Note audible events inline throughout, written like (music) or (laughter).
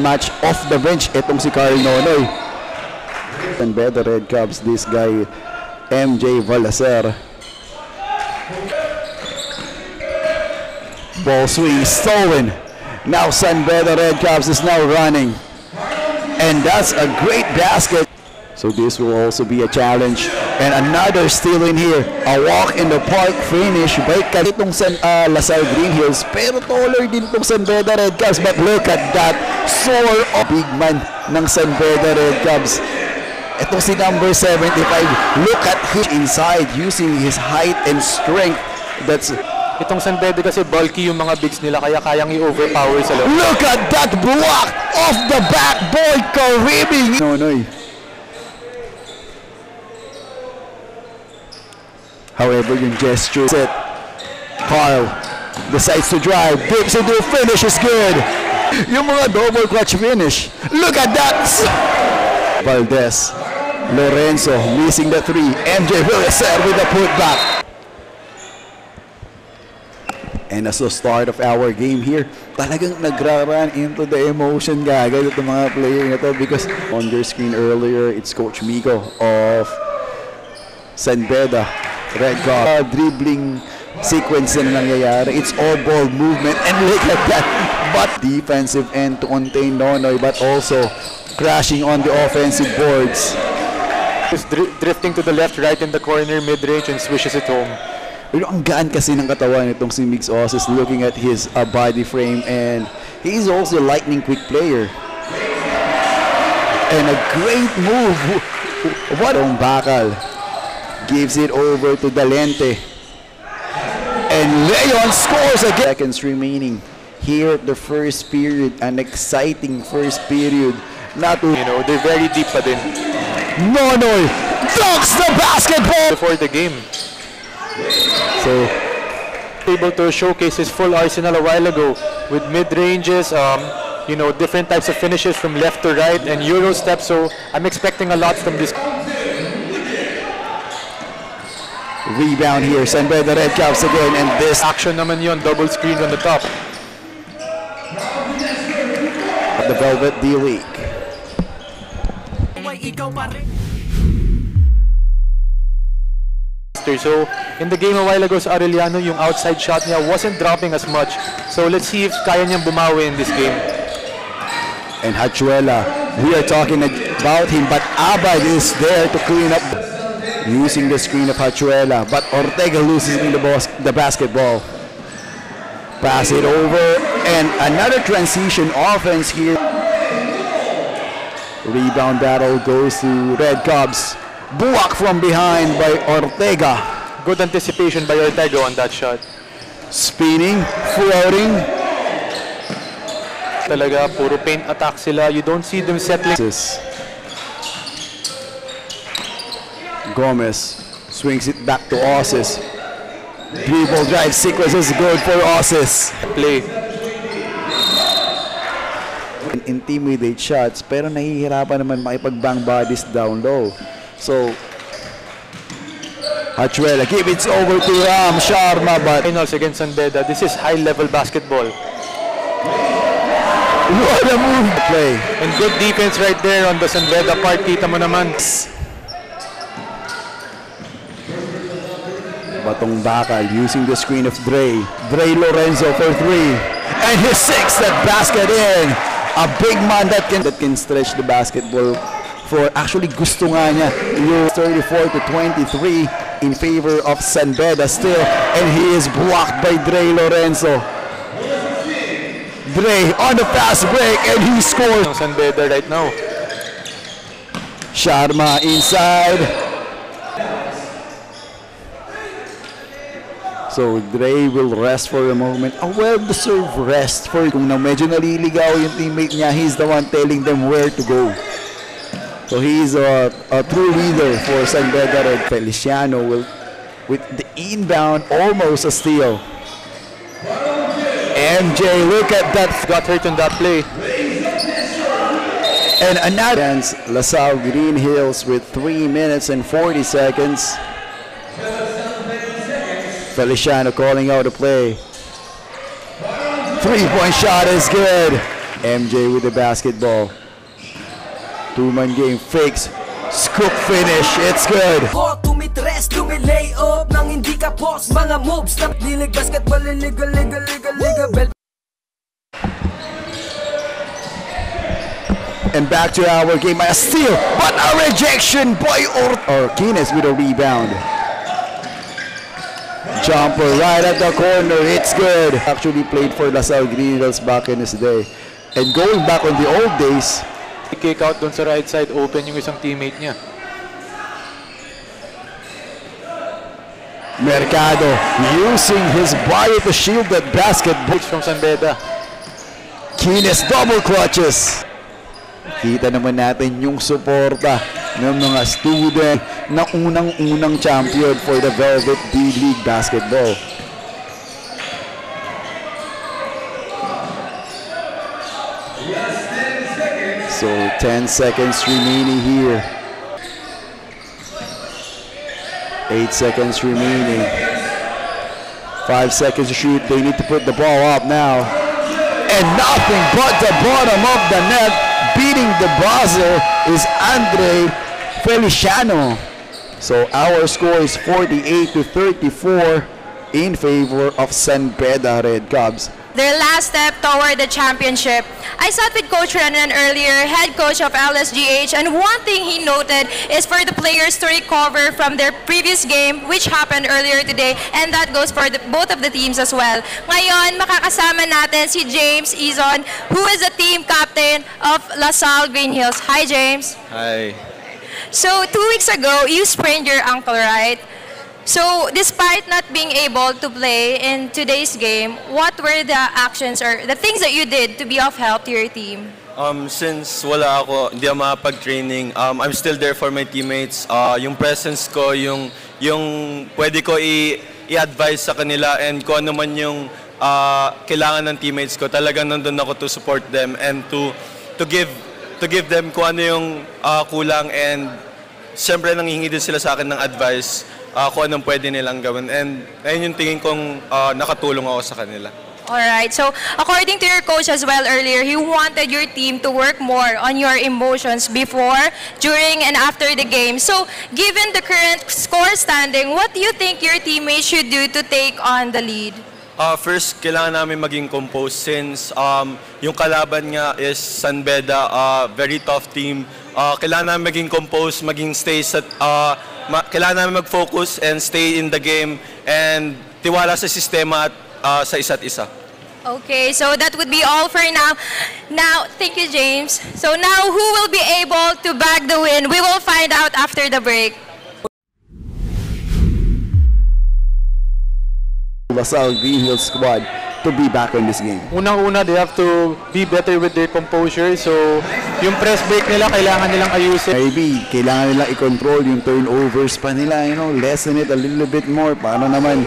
Match off the bench itong si Carl Nonoy. And by the Red Cubs, this guy, MJ Villacer. Ball swing stolen. Now San Beda Red Cubs is now running. And that's a great basket. So this will also be a challenge. And another steal in here. A walk in the park finish by itong San uh, Lasal Green Hills. Pero taller din itong San Beda Red Cubs. But look at that. Soar of big man ng San Beda Red Cubs. Ito si number 75. Look at him inside using his height and strength. That's Itong San Bede kasi bulky yung mga bigs nila kaya kayang i-overpower sa loob. Look at that block off the backboard, Caribbean. No, no. However, yung gesture set. Carl decides to drive, dips into a finish is good. Yung mga double clutch finish. Look at that. Valdez. Lorenzo missing the three. MJ Villacer with the putback. And as the start of our game here, talagang nagra-run into the emotion gagawin itong mga player na because on your screen earlier, it's Coach Miko of San Beda. Red Guard. Uh, dribbling sequence na nangyayari. It's all ball movement and (laughs) look at that. But defensive end to contain Nonoy but also crashing on the offensive boards. Just dri- drifting to the left, right in the corner, mid-range, and swishes it home. Pero ang gaan kasi ng katawan nitong si Mix Osis looking at his uh, body frame and he's also a lightning quick player. And a great move. (laughs) What on Bakal gives it over to Dalente. And Leon scores again. Seconds remaining here at the first period. An exciting first period. Not You know, they're very deep pa din Nonoy dunks the basketball. before the game. So Able to showcase his full arsenal a while ago with mid-ranges, um, you know, different types of finishes from left to right and Euro steps. So I'm expecting a lot from this. Rebound here. San Beda Red Caps again and this Action naman yon, double screens on the top. the Velvet D-League. So in the game a while ago sa Arellano, yung outside shot niya wasn't dropping as much. So let's see if kaya niyang bumawi in this game. And Hachuela, we are talking about him, but Abad is there to clean up using the screen of Hachuela. But Ortega loses in the, bas- the basketball. Pass it over, and another transition offense here. Rebound battle goes to Red Cubs. Buwak from behind by Ortega. Good anticipation by Ortega on that shot. Spinning, floating. Talaga, puro paint attack sila. You don't see them settling. This. Gomez swings it back to Osis. ball drive sequence is good for Osis. Play. Intimidate shots pero nahihirapan naman makipag-bang bodies down low. So, Hachuela give it over to Ram Sharma but Finals against San Beda. This is high-level basketball. what a move play. And good defense right there on the San Beda part. Kita mo naman. Batong Bakal using the screen of Dre. Dre Lorenzo for three. And his sixth that basket in. A big man that can that can stretch the basketball for actually gusto nga niya yung 34 to 23 in favor of San Beda still and he is blocked by Dre Lorenzo. Dre on the fast break and he scores. San Beda right now. Sharma inside. So Dre will rest for a moment. A well-deserved rest for kung na medyo naliligaw yung teammate niya, he's the one telling them where to go. So he's a, a true leader for San Beda Red. Feliciano will with the inbound almost a steal. MJ, look at that Got hurt on that play. And another against LaSalle Green Hills with 3 minutes and 40 seconds. Feliciano calling out a play. Three-point shot is good. MJ with the basketball. Two-man game, fakes, scoop finish, it's good. Tumitres, tumilay up Nang hindi ka boss, mga moves na Lilig basketball, liga, liga, liga, liga And back to our game, a steal, but a rejection by Or Orquines with a rebound. Jumper right at the corner, it's good. Actually played for LaSalle Green Hills back in his day. And going back on the old days, Kick out doon sa right side, open yung isang teammate niya. Mercado using his body to shield that basket. Blitz from San Beda. Kines double clutches. Kita naman natin yung suporta ng mga student na unang-unang champion for the Velvet D-League Basketball. So 10 seconds remaining here. 8 seconds remaining. 5 seconds to shoot. They need to put the ball up now. And nothing but the bottom of the net. Beating the buzzer is Andre Feliciano. So our score is 48 to 34 in favor of San Beda Red Cubs. their last step toward the championship. I sat with Coach Renan earlier, head coach of LSGH, and one thing he noted is for the players to recover from their previous game, which happened earlier today, and that goes for the, both of the teams as well. Ngayon, makakasama natin si James Izon, who is the team captain of LaSalle Green Hills. Hi, James. Hi. So, two weeks ago, you sprained your ankle, right? So, despite not being able to play in today's game, what were the actions or the things that you did to be of help to your team? Um, since wala ako, hindi ako makapag-training, um, I'm still there for my teammates. Uh, yung presence ko, yung, yung pwede ko i- i-advise sa kanila and kung ano man yung uh, kailangan ng teammates ko, talagang nandun ako to support them and to to give to give them kung ano yung uh, kulang and siyempre nanghihingi din sila sa akin ng advice uh, kung anong pwede nilang gawin and ayun yung tingin kong uh, nakatulong ako sa kanila. All right. So, according to your coach as well earlier, he wanted your team to work more on your emotions before, during, and after the game. So, given the current score standing, what do you think your teammates should do to take on the lead? Uh, first, kailangan namin maging composed since um, yung kalaban nga is San Beda, uh, very tough team. Uh, kailangan namin maging composed, maging stay sa... Uh, ma- kailangan namin mag-focus and stay in the game and tiwala sa sistema at uh, sa isa't isa. Okay, so that would be all for now. Now, thank you, James. So now, who will be able to bag the win? We will find out after the break. LaSalle Green Hills squad to be back in this game. Unang-una, they have to be better with their composure. So, yung press break nila, kailangan nilang ayusin. Maybe kailangan nila i-control yung turnovers pa nila, you know, lessen it a little bit more para naman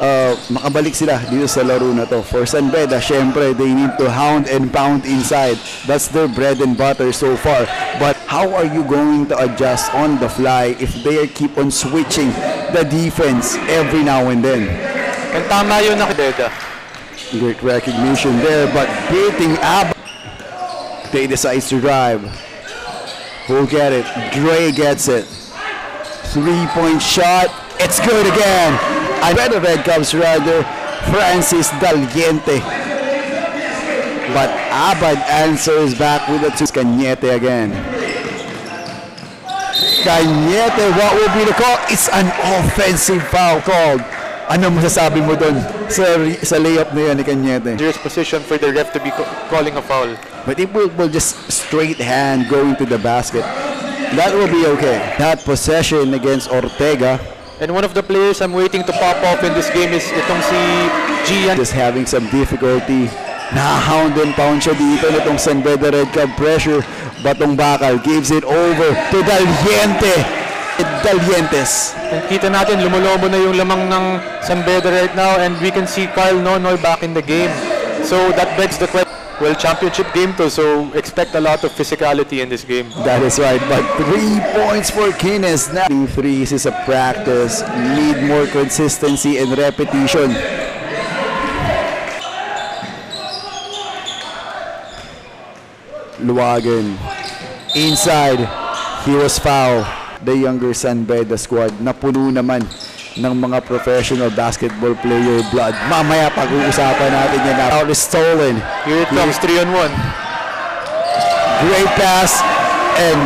uh, makabalik sila dito sa laro na to. For San Beda, syempre, they need to hound and pound inside. That's their bread and butter so far. But how are you going to adjust on the fly if they keep on switching the defense every now and then? Tama yun na Beda. Great recognition there, but beating Ab. They decides to drive. Who'll get it? Dre gets it. Three-point shot. It's good again. The Red Cubs rather Francis Daliente. But Abad answers back with a two. Cañete again. Cañete, what will be the call? It's an offensive foul called. Ano masasabi mo doon sa, sa layup na yan ni Cañete? Dangerous position for the ref to be calling a foul. But if we will just straight hand going to the basket, that will be okay. That possession against Ortega And one of the players I'm waiting to pop off in this game is itong si Gian. is having some difficulty. Nahound and pound siya dito nitong San Beda Red Cub pressure. Batong Bakal gives it over to Daliente. Dalientes. And kita natin, lumulobo na yung lamang ng San Beda right now and we can see Carl Nonoy back in the game. So that begs the question. Well, championship game to, so expect a lot of physicality in this game. That is right, but three points for Kines. Now, threes is a practice. Need more consistency and repetition. Luwagan. Inside, he was foul. The younger San Beda squad na puno naman ng mga professional basketball player blood. Mamaya pag-uusapan natin yan. Out is stolen. Here it comes, 3 on 1. Great pass and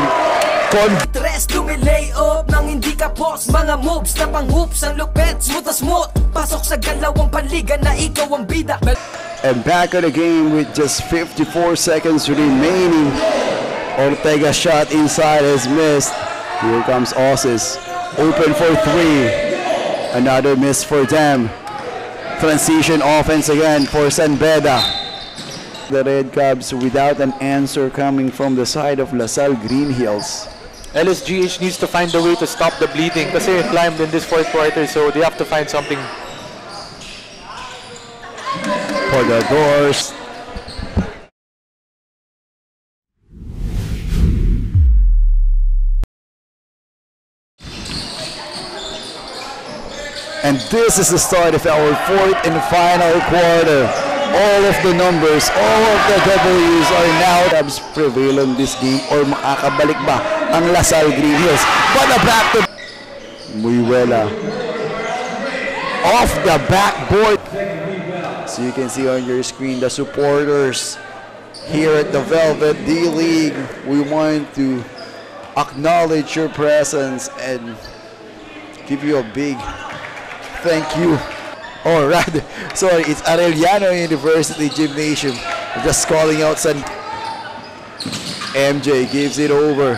con Tres lumilay up nang hindi ka boss Mga moves na pang hoops ang lupet Smooth na smooth Pasok sa galawang panliga na ikaw ang bida And back of the game with just 54 seconds remaining. Ortega shot inside is missed. Here comes Osis. Open for three. Another miss for them. Transition offense again for San Beda. The Red Cubs without an answer coming from the side of LaSalle Green Hills. LSGH needs to find a way to stop the bleeding kasi it climbed in this fourth quarter so they have to find something. For the doors. And this is the start of our fourth and final quarter. All of the numbers, all of the W's are now Cubs prevail on this game or makakabalik ba ang LaSalle Green Hills? But the back to. Off the backboard. So you can see on your screen the supporters here at the Velvet D-League. We want to acknowledge your presence and give you a big thank you. All right. (laughs) Sorry, it's Arellano University Gymnasium. Just calling out San MJ gives it over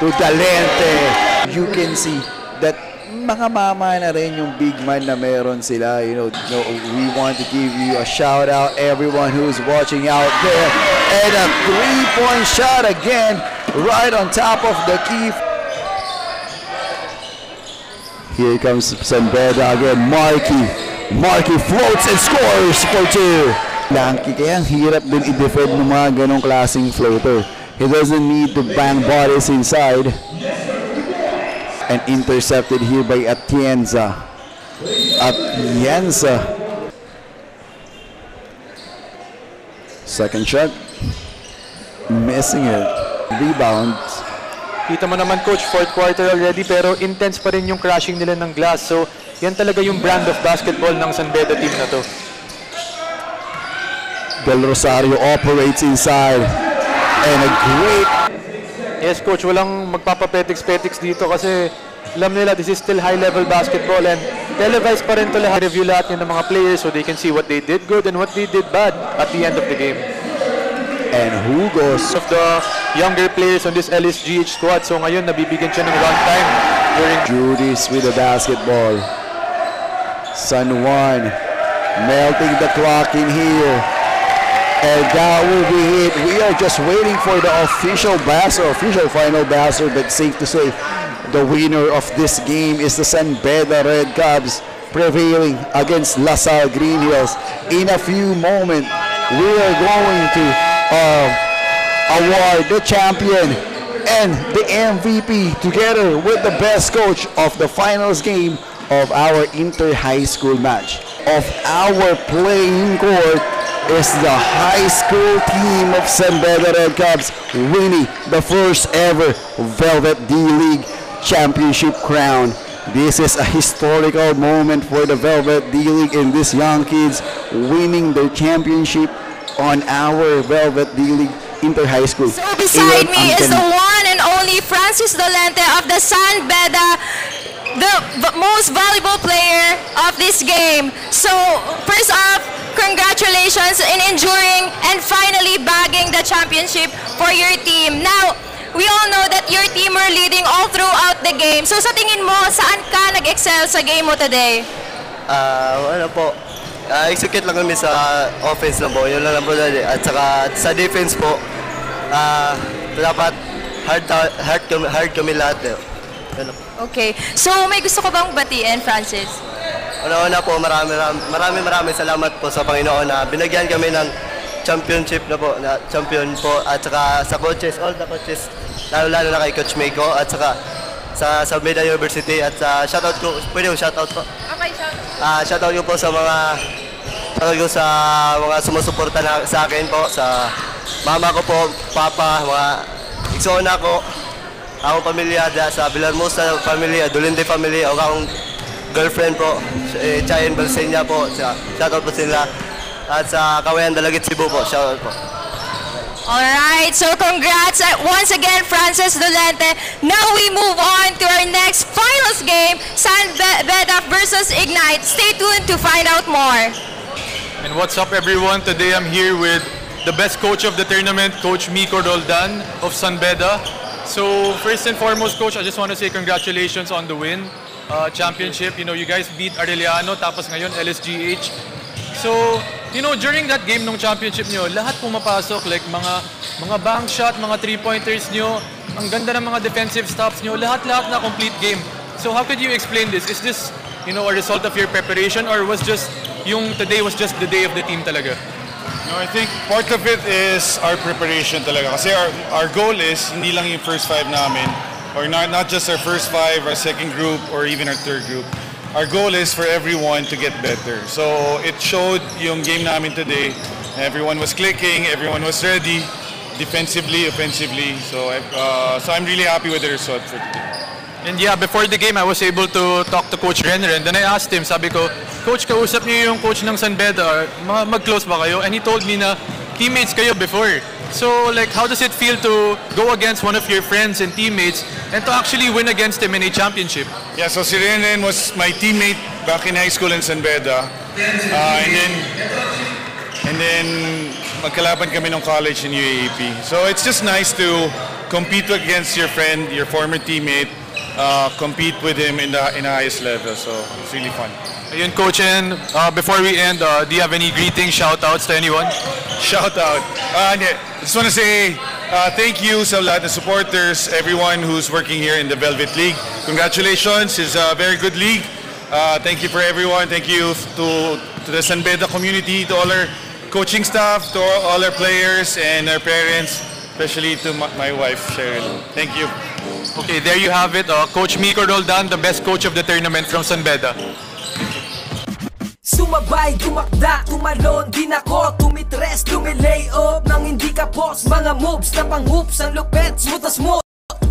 to Dalente. You can see that mga mama na rin yung big man na meron sila. You know, no, we want to give you a shout out everyone who's watching out there. And a three-point shot again right on top of the key. Here comes San Beda again. Marky. Marky floats and scores for two. Lanky kaya ang hirap din i-defend ng mga ganong klaseng floater. He doesn't need to bang bodies inside. And intercepted here by Atienza. Atienza. Second shot. Missing it. Rebound. Kita mo naman coach, fourth quarter already pero intense pa rin yung crashing nila ng glass. So yan talaga yung brand of basketball ng San Beda team na to. Del Rosario operates inside. And a great Yes coach, walang magpapapetiks-petiks dito kasi alam nila this is still high level basketball and televised pa rin to lahat. Review lahat yun ng mga players so they can see what they did good and what they did bad at the end of the game. And Hugos. Of the younger players on this LSGH squad so ngayon nabibigyan siya ng runtime during Judy's with the basketball. San Juan melting the clock in here. And that will be it. We are just waiting for the official buzzer, official final buzzer, but safe to say the winner of this game is the San Beda Red Cubs prevailing against LaSalle Green Hills. In a few moments, we are going to Um, award the champion and the MVP together with the best coach of the finals game of our inter-high school match. Of our playing court is the high school team of San Red Cubs winning the first ever Velvet D-League championship crown. This is a historical moment for the Velvet D-League and these young kids winning their championship on our Velvet D-League inter-high school. So beside me is the one and only Francis Dolente of the San Beda, the v- most valuable player of this game. So first off, congratulations in enduring and finally bagging the championship for your team. Now, we all know that your team were leading all throughout the game. So sa tingin mo, saan ka nag-excel sa game mo today? Ah, ano po, ah, execute lang kami sa offense lang po, yun lang lang po dali. At saka sa defense po, ah, dapat hard, hard, kami, hard kami lahat. Eh. Okay. So may gusto ko bang batiin, Francis? Una-una po, marami, marami, marami, salamat po sa Panginoon na binagyan kami ng championship na po, na champion po, at saka sa coaches, all the coaches, lalo-lalo na kay Coach Mako, at saka sa San Beda University, at sa shoutout ko, pwede ko shoutout po. Okay, shout Ah, shoutout ko po sa mga ko sa mga sumusuporta na, sa akin po sa mama ko po, papa, mga iksona ko, akong pamilya da sa Villahermosa family, Dolinde family, o akong girlfriend po, eh, Chayan Balsenya po, sa, shoutout po sila. At sa Kawayan Dalagit Cebu po, shoutout po. Alright, so congrats once again, Francis Dolente. Now we move on to our next finals game, San Be- Beda versus Ignite. Stay tuned to find out more. And what's up everyone? Today I'm here with the best coach of the tournament, Coach Miko Roldan of San Beda. So first and foremost, Coach, I just want to say congratulations on the win. Uh, championship, you know, you guys beat Arellano, tapos ngayon LSGH. So, you know, during that game ng championship nyo, lahat pumapasok, like mga mga bank shot, mga three-pointers nyo, ang ganda ng mga defensive stops nyo, lahat-lahat na complete game. So how could you explain this? Is this, you know, a result of your preparation or was just, yung today was just the day of the team talaga? No, I think part of it is our preparation talaga. Kasi our, our goal is hindi lang yung first five namin or not, not just our first five, our second group, or even our third group. Our goal is for everyone to get better. So it showed yung game namin today. Everyone was clicking, everyone was ready, defensively, offensively. So, uh, so I'm really happy with the result for today. And yeah, before the game, I was able to talk to Coach Renner and then I asked him, sabi ko, Coach, kausap niyo yung coach ng San Beda, ma- mag-close ba kayo? And he told me na teammates kayo before. So like, how does it feel to go against one of your friends and teammates and to actually win against him in a championship? Yeah, so si Renen was my teammate back in high school in San Beda. Uh, and then, and then magkalaban kami ng college in UAAP. So it's just nice to compete against your friend, your former teammate, uh, compete with him in the in the highest level. So it's really fun. Ayun, Coach, and uh, before we end, uh, do you have any greetings, shout-outs to anyone? Shout out. Uh, just want to say uh, thank you sa lahat ng supporters, everyone who's working here in the Velvet League. Congratulations. It's a very good league. Uh, thank you for everyone. Thank you to, to the San Beda community, to all our coaching staff, to all our players and our parents, especially to my, my wife, Cheryl. Thank you. Okay, there you have it. Uh, coach Miko Roldan, the best coach of the tournament from San Beda. Sumabay, tumakda, tumalon Din ako, tumitres, lumilay up Nang hindi ka boss Mga moves na pang hoops Ang lupet, smooth as smooth